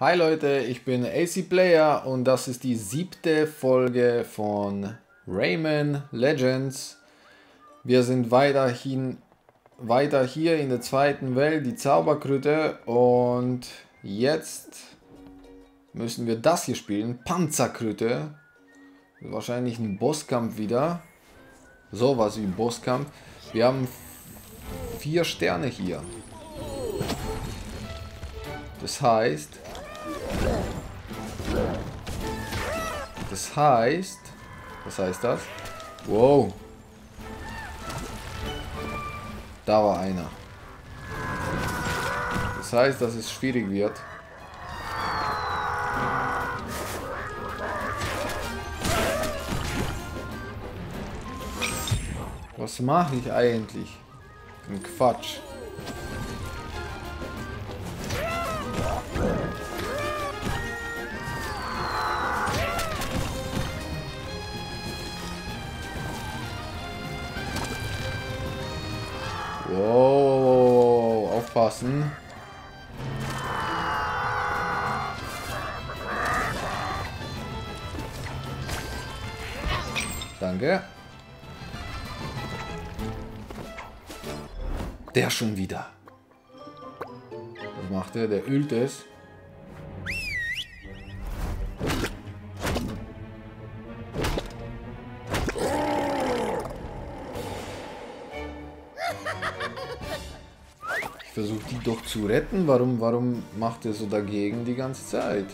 Hi Leute, ich bin AC Player und das ist die siebte Folge von Rayman Legends. Wir sind weiterhin weiter hier in der zweiten Welt, die Zauberkrüte und jetzt müssen wir das hier spielen, Panzerkrüte. Wahrscheinlich ein Bosskampf wieder. Sowas wie ein Bosskampf. Wir haben vier Sterne hier. Das heißt... Das heißt... Was heißt das? Wow. Da war einer. Das heißt, dass es schwierig wird. Was mache ich eigentlich? Ein Quatsch. Aufpassen. Danke. Der schon wieder. Was macht er? Der ölt es. Zu retten. Warum, warum macht er so dagegen die ganze Zeit?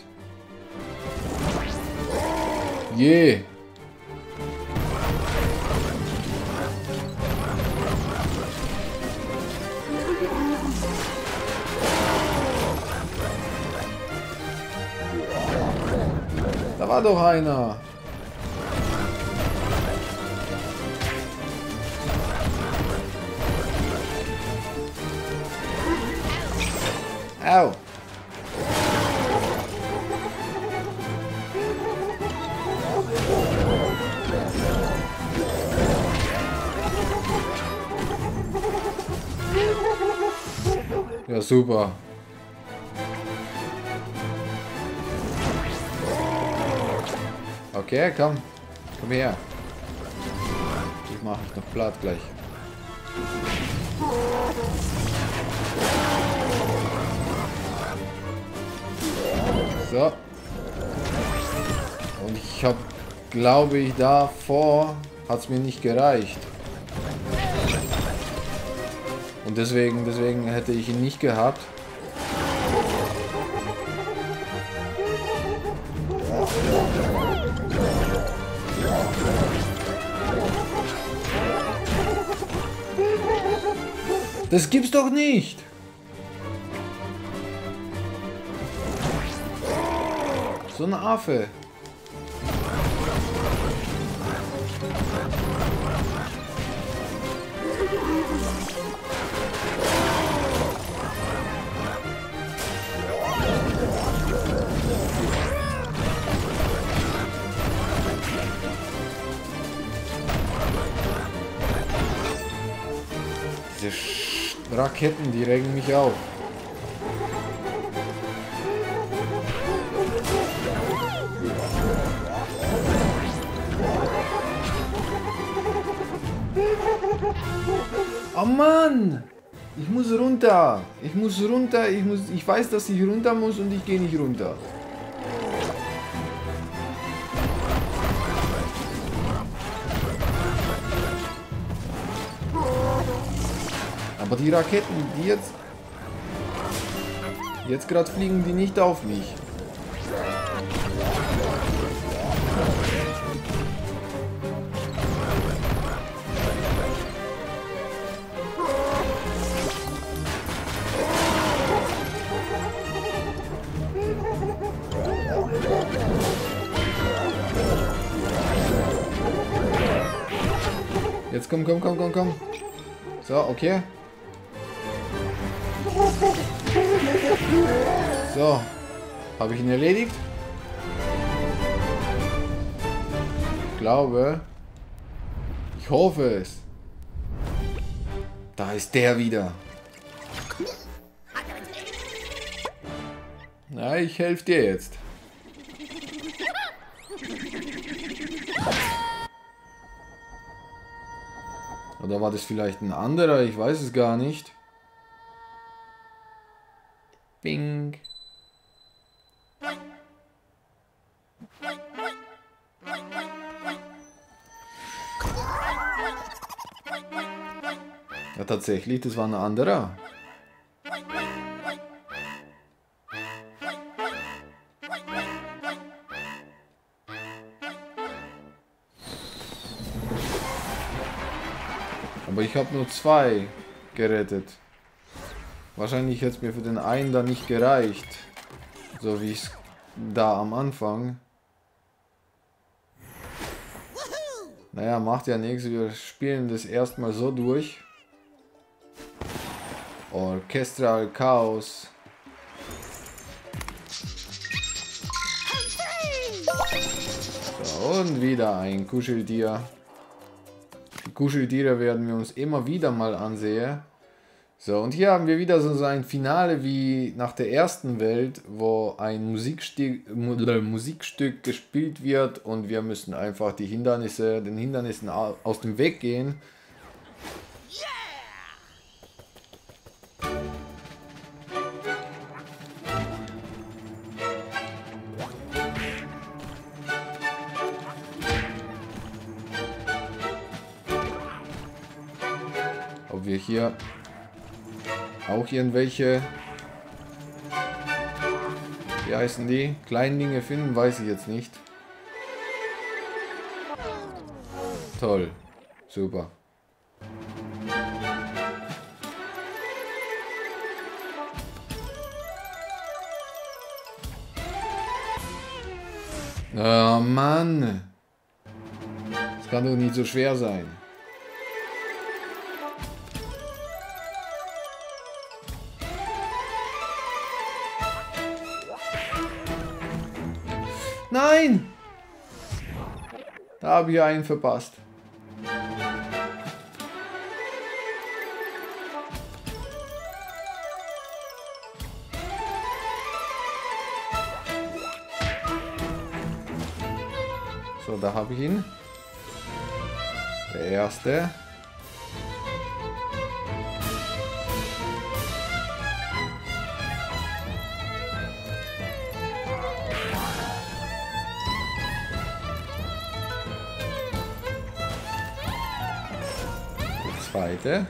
Je. Yeah. Da war doch einer. Au. Ja, super. Okay, komm. Komm her. Ich mache ich noch platt gleich. So. Und ich habe, glaube ich, davor hat es mir nicht gereicht. Und deswegen, deswegen hätte ich ihn nicht gehabt. Das gibt's doch nicht. So ein Affe. Diese Raketen, die regen mich auf. Ich muss runter. Ich muss. Ich weiß, dass ich runter muss und ich gehe nicht runter. Aber die Raketen, die jetzt... Jetzt gerade fliegen die nicht auf mich. Komm, komm, komm, komm, komm. So, okay. So. Habe ich ihn erledigt? Ich glaube. Ich hoffe es. Da ist der wieder. Na, ich helfe dir jetzt. Oder war das vielleicht ein anderer? Ich weiß es gar nicht. Bing. Ja, tatsächlich, das war ein anderer. Ich habe nur zwei gerettet. Wahrscheinlich hätte es mir für den einen dann nicht gereicht. So wie es da am Anfang. Naja, macht ja nichts. Wir spielen das erstmal so durch. Orchestral Chaos. So, und wieder ein Kuscheltier. Kuscheltiere werden wir uns immer wieder mal ansehen. So, und hier haben wir wieder so ein Finale wie nach der ersten Welt, wo ein Musikstück, Musikstück gespielt wird und wir müssen einfach die Hindernisse, den Hindernissen aus dem Weg gehen. Ob wir hier auch irgendwelche, wie heißen die, kleinen Dinge finden, weiß ich jetzt nicht. Toll, super. Oh Mann. Das kann doch nicht so schwer sein. Nein! Da habe ich einen verpasst. So, da habe ich ihn. Der erste. Zweite.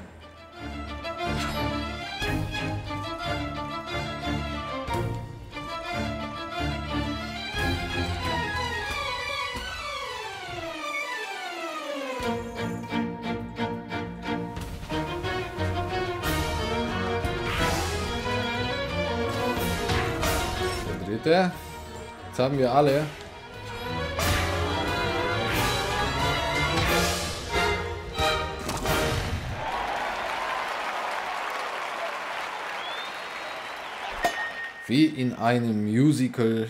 Der dritte. Jetzt haben wir alle. Wie in einem Musical.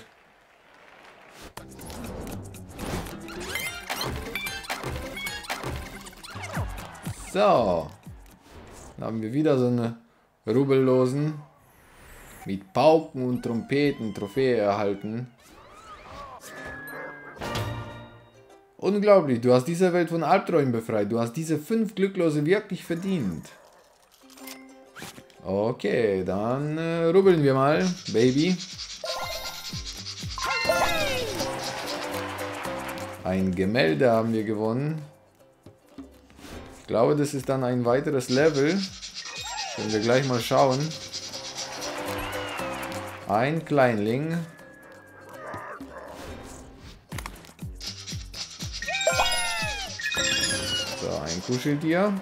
So. Dann haben wir wieder so eine Rubellosen mit Pauken und Trompeten Trophäe erhalten. Unglaublich, du hast diese Welt von Albträumen befreit. Du hast diese fünf Glücklose wirklich verdient. Okay, dann äh, rubbeln wir mal, Baby. Ein Gemälde haben wir gewonnen. Ich glaube, das ist dann ein weiteres Level. Können wir gleich mal schauen. Ein Kleinling. So, ein Kuscheltier.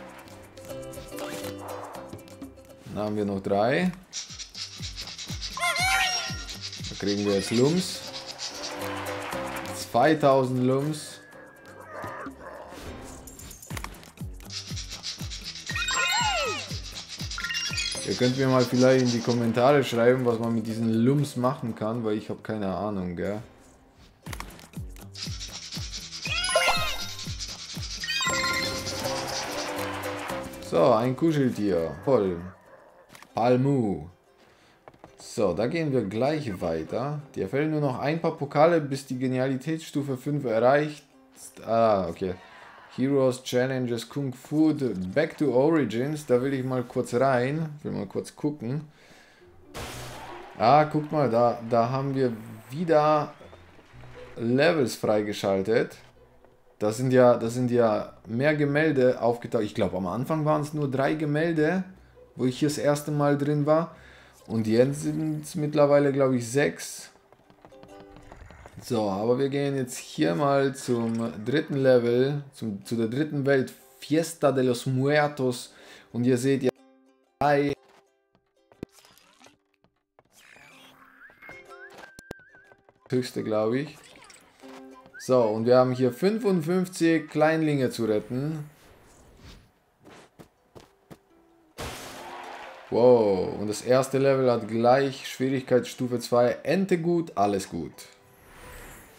Dann haben wir noch drei. Da kriegen wir jetzt Lums. 2000 Lums. Ihr könnt mir mal vielleicht in die Kommentare schreiben, was man mit diesen Lums machen kann, weil ich habe keine Ahnung, gell? So, ein Kuscheltier. Voll. Palmu. So, da gehen wir gleich weiter. Dir fehlen nur noch ein paar Pokale, bis die Genialitätsstufe 5 erreicht. Ah, okay. Heroes, Challenges, Kung Fu, Back to Origins. Da will ich mal kurz rein. Will mal kurz gucken. Ah, guckt mal, da, da haben wir wieder Levels freigeschaltet. Da sind ja, das sind ja mehr Gemälde aufgetaucht. Ich glaube, am Anfang waren es nur drei Gemälde, wo ich hier das erste Mal drin war. Und jetzt sind es mittlerweile, glaube ich, sechs. So, aber wir gehen jetzt hier mal zum dritten Level, zum, zu der dritten Welt, Fiesta de los Muertos. Und ihr seht ja drei höchste, glaube ich. So, und wir haben hier 55 Kleinlinge zu retten. Wow, und das erste Level hat gleich Schwierigkeitsstufe 2. Ente gut, alles gut.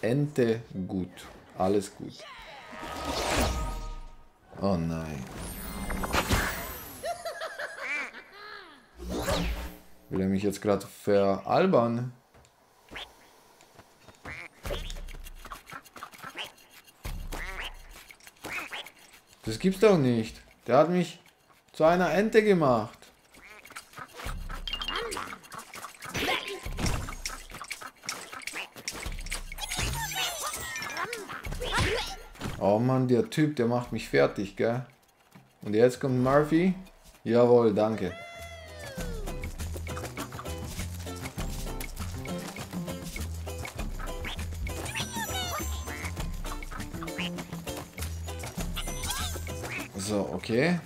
Ente gut, alles gut. Oh nein. Will er mich jetzt gerade veralbern? Das gibt's doch nicht. Der hat mich zu einer Ente gemacht. Oh Mann, der Typ, der macht mich fertig, gell? Und jetzt kommt Murphy. Jawohl, danke. So, okay.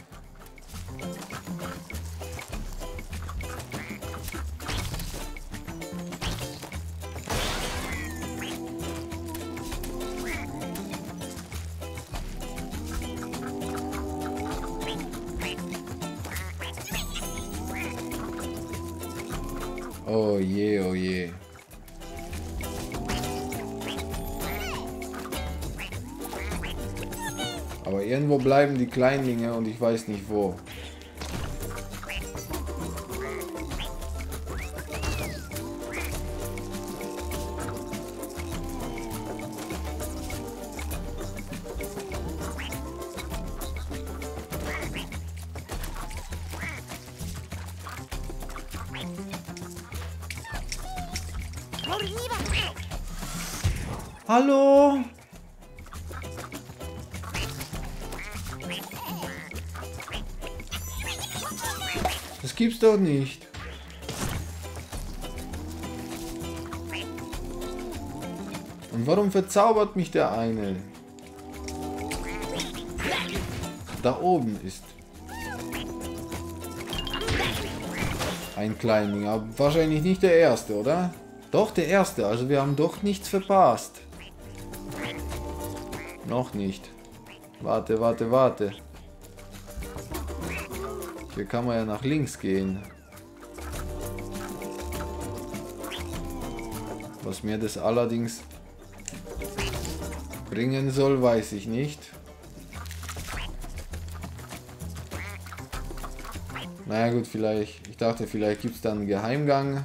Kleinlinge und ich weiß nicht wo. Doch nicht. Und warum verzaubert mich der eine? Da oben ist ein Kleinling, aber wahrscheinlich nicht der erste, oder? Doch, der erste, also wir haben doch nichts verpasst. Noch nicht. Warte, warte, warte. Hier kann man ja nach links gehen. Was mir das allerdings bringen soll, weiß ich nicht. Naja gut, vielleicht. Ich dachte, vielleicht gibt es da einen Geheimgang.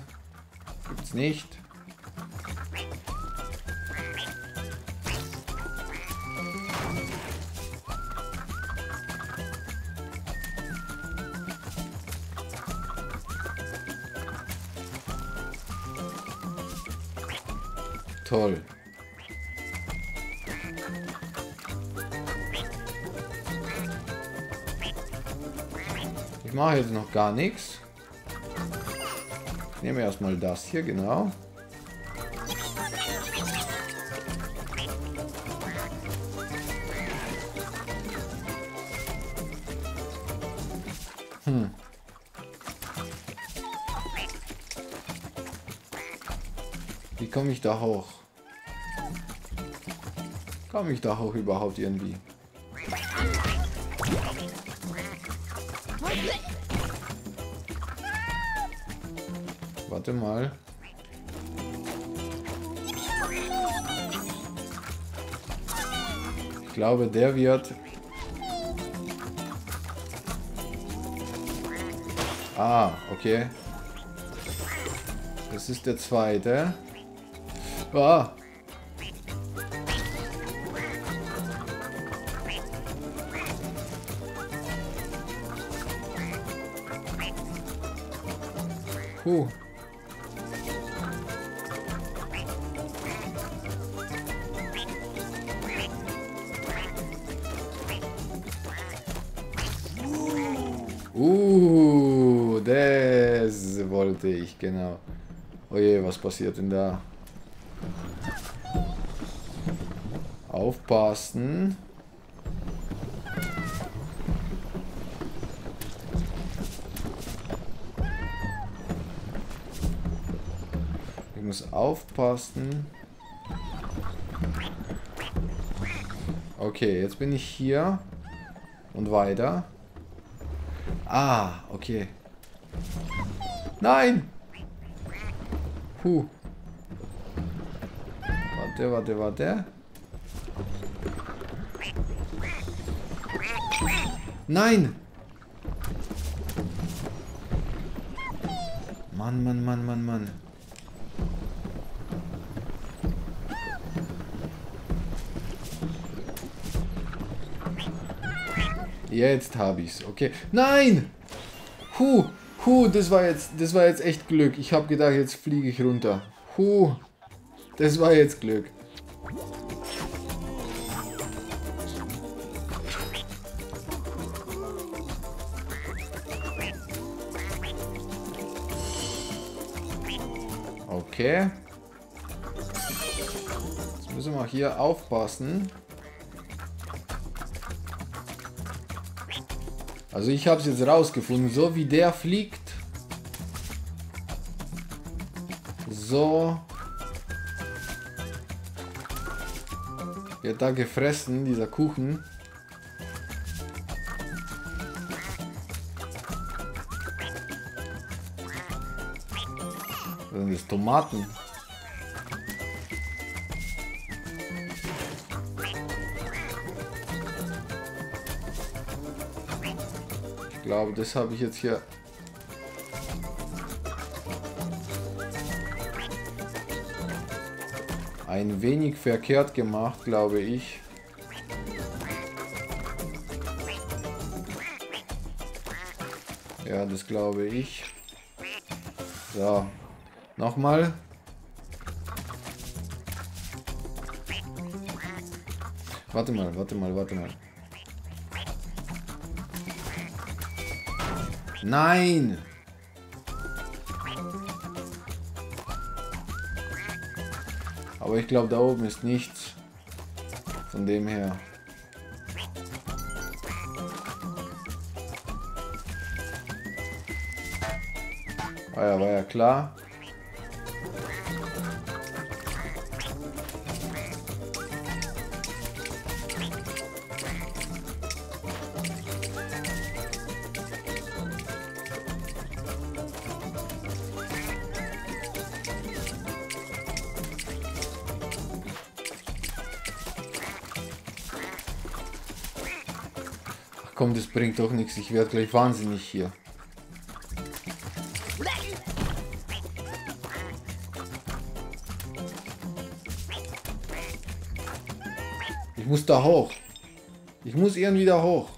Gibt es nicht. Toll. Ich mache jetzt noch gar nichts. Ich nehme erstmal das hier, genau. Hm. Wie komme ich da hoch? Komme ich da hoch überhaupt irgendwie? Warte mal. Ich glaube, der wird... Ah, okay. Das ist der zweite. Ah. Puh. Uh, das wollte ich, genau. Oje, was passiert denn da? Aufpassen. Aufpassen. Okay, jetzt bin ich hier. Und weiter. Ah, okay. Nein! Puh. Warte, warte, warte. Nein! Mann, Mann, Mann, Mann, Mann. Jetzt habe ich's. Okay. Nein! Huh, huh, das war jetzt, das war jetzt echt Glück. Ich habe gedacht, jetzt fliege ich runter. Huh, das war jetzt Glück. Okay. Jetzt müssen wir hier aufpassen. Also ich habe es jetzt rausgefunden. So wie der fliegt. So. Wird da gefressen, dieser Kuchen. Das sind das Tomaten. Glaube, das habe ich jetzt hier... Ein wenig verkehrt gemacht, glaube ich. Ja, das glaube ich. So. Nochmal. Warte mal, warte mal, warte mal. Nein! Aber ich glaube, da oben ist nichts. Von dem her. War ja, war ja klar. Komm, das bringt doch nichts. Ich werde gleich wahnsinnig hier. Ich muss da hoch. Ich muss irgendwie da hoch.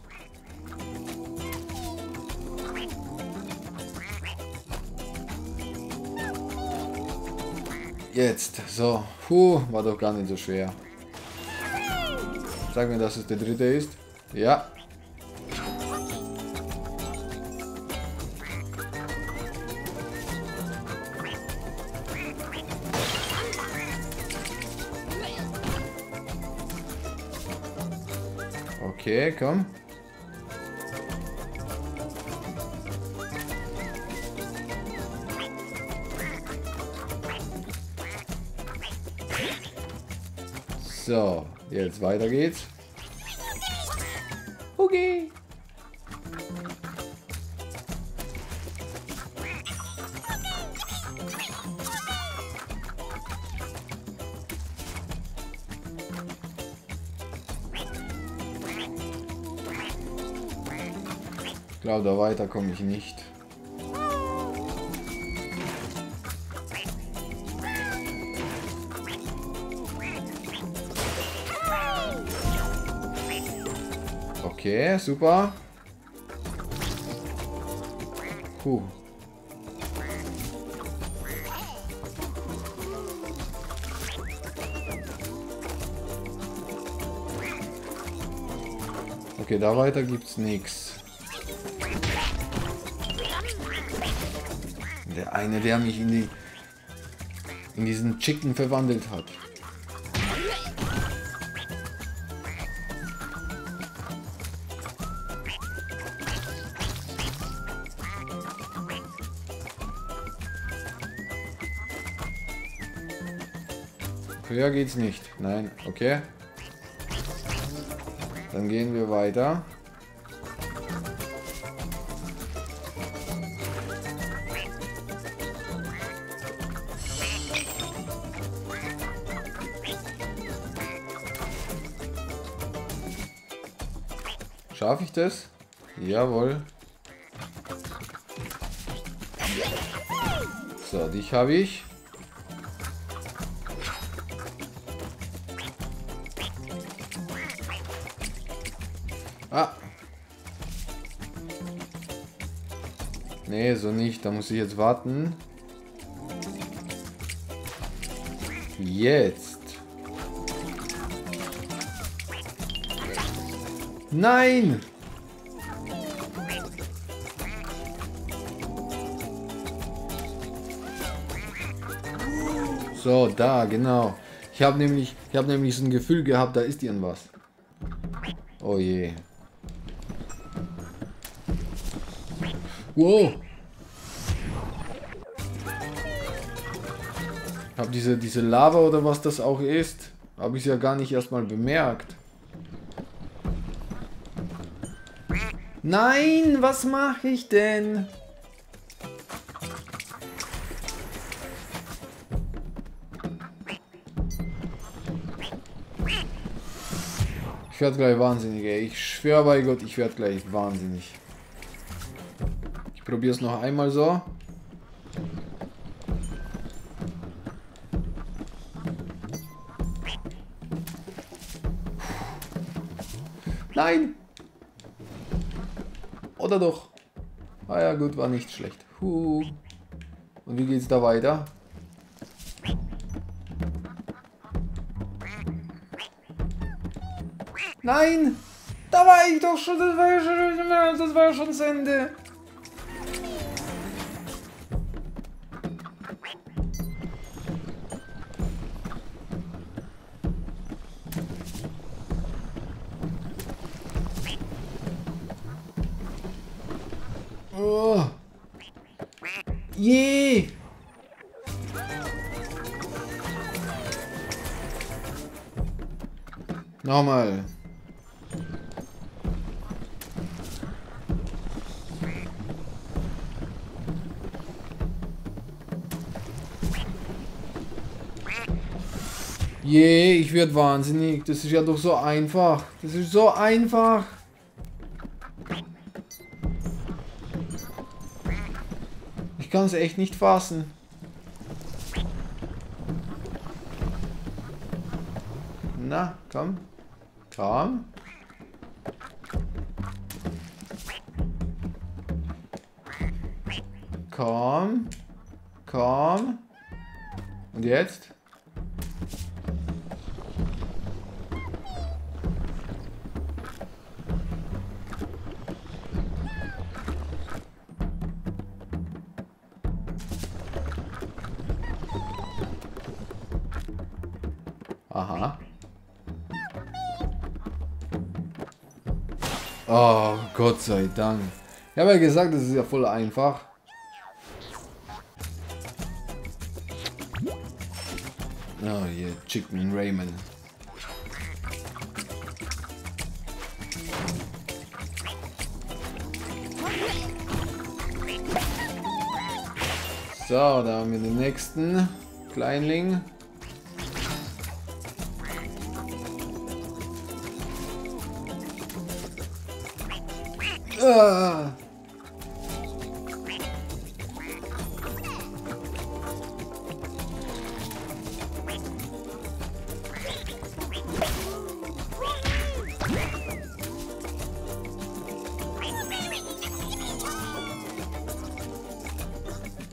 Jetzt. So. Puh, war doch gar nicht so schwer. Sag mir, dass es der dritte ist. Ja, Okay, komm. So, jetzt weiter geht's. Okay. glaube, da weiter komme ich nicht. Okay, super. Puh. Okay, da weiter gibt's nichts. Der eine, der mich in die in diesen Chicken verwandelt hat. Höher geht's nicht. Nein, okay. Dann gehen wir weiter. Schaffe ich das? Jawohl. So, dich habe ich. Ah. Nee, so nicht. Da muss ich jetzt warten. Jetzt. Nein! So, da, genau. Ich habe nämlich, ich habe nämlich so ein Gefühl gehabt, da ist irgendwas. Oh je. Wow. Ich habe diese, diese Lava oder was das auch ist, habe ich ja gar nicht erstmal bemerkt. Nein, was mache ich denn? Ich werde gleich wahnsinnig, ey. Ich schwöre bei Gott, ich werde gleich wahnsinnig. Ich probiere es noch einmal so. Oder doch? Ah ja, gut, war nicht schlecht. Huh. Und wie geht's da weiter? Nein! Da war ich doch schon, das war ja schon, das war schon das Ende. Je! Nochmal. Je, ich werde wahnsinnig. Das ist ja doch so einfach. Das ist so einfach. Kann es echt nicht fassen. Na, komm. Komm. Komm. Komm. Und jetzt? Gott sei Dank. Ich habe ja gesagt, das ist ja voll einfach. Oh, hier, Chicken Raymond. So, da haben wir den nächsten Kleinling. Ah.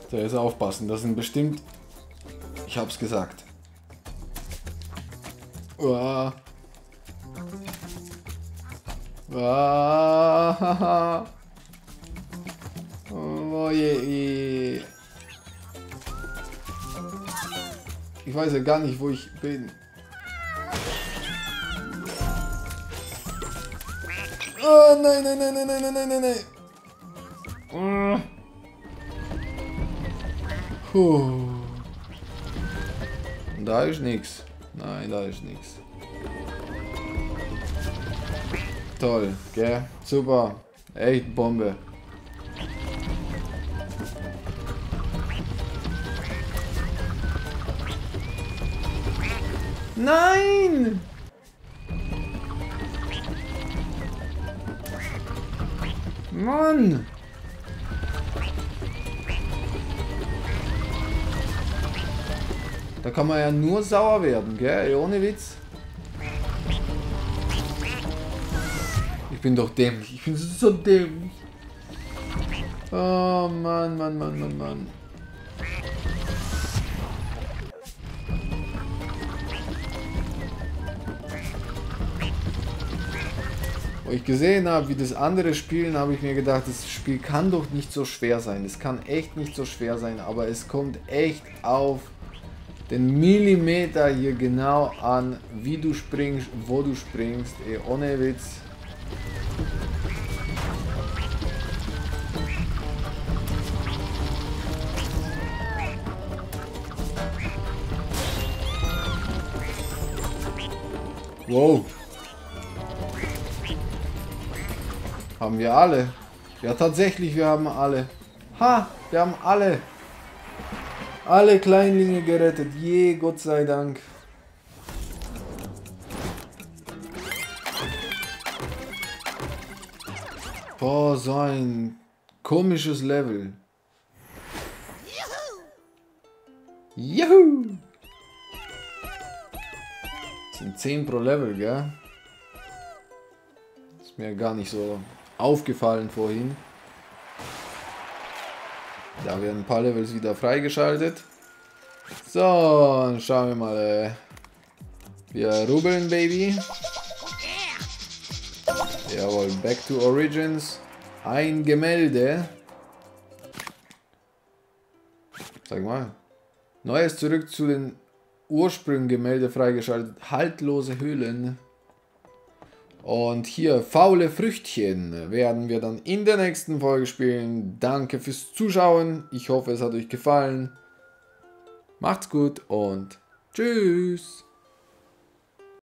Da ist aufpassen, das sind bestimmt... Ich hab's gesagt. Uah. Ich weiß ja gar nicht, wo ich bin. Oh nein, nein, nein, nein, nein, nein, nein, nein. Mm. Puh. Da ist nichts. Nein, da ist nichts. Toll, gell? Super. Echt Bombe. Nein! Mann! Da kann man ja nur sauer werden, gell? Ohne Witz. Ich bin doch dämlich. Ich bin so dämlich. Oh Mann, Mann, Mann, Mann, Mann. Wo ich gesehen habe, wie das andere spielen, habe ich mir gedacht, das Spiel kann doch nicht so schwer sein. Es kann echt nicht so schwer sein, aber es kommt echt auf den Millimeter hier genau an, wie du springst, wo du springst. Ey, ohne Witz. Wow. Haben wir alle. Ja, tatsächlich, wir haben alle. Ha, wir haben alle. Alle Kleinlinge gerettet. Je, Gott sei Dank. Boah, so ein komisches Level. Juhu! Sind 10 pro Level, gell? Ist mir gar nicht so aufgefallen vorhin. Da werden ein paar Levels wieder freigeschaltet. So, dann schauen wir mal. Äh, wir rubbeln, Baby. Jawohl, Back to Origins. Ein Gemälde. Sag mal. Neues zurück zu den Ursprüngen Gemälde freigeschaltet. Haltlose Höhlen. Und hier faule Früchtchen werden wir dann in der nächsten Folge spielen. Danke fürs Zuschauen. Ich hoffe, es hat euch gefallen. Macht's gut und tschüss.